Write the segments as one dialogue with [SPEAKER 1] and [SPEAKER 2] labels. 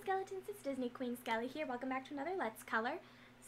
[SPEAKER 1] Skeletons, it's Disney Queen Skelly here. Welcome back to another Let's Color.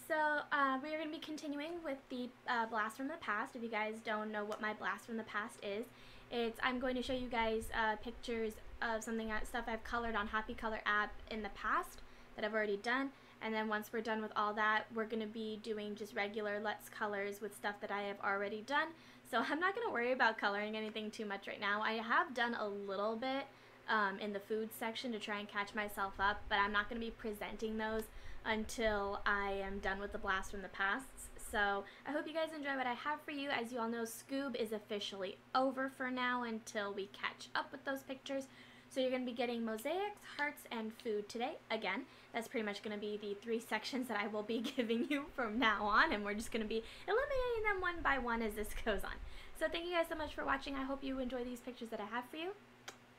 [SPEAKER 1] So, uh, we are going to be continuing with the uh, Blast from the Past. If you guys don't know what my Blast from the Past is, it's I'm going to show you guys uh, pictures of something, stuff I've colored on Happy Color app in the past that I've already done. And then once we're done with all that, we're going to be doing just regular Let's Colors with stuff that I have already done. So I'm not going to worry about coloring anything too much right now. I have done a little bit um, in the food section to try and catch myself up, but I'm not going to be presenting those until I am done with the blast from the past. So I hope you guys enjoy what I have for you. As you all know, Scoob is officially over for now until we catch up with those pictures. So you're going to be getting mosaics, hearts, and food today. Again, that's pretty much going to be the three sections that I will be giving you from now on, and we're just going to be eliminating them one by one as this goes on. So thank you guys so much for watching. I hope you enjoy these pictures that I have for you.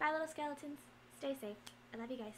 [SPEAKER 1] Bye, little skeletons. Stay safe. I love you guys.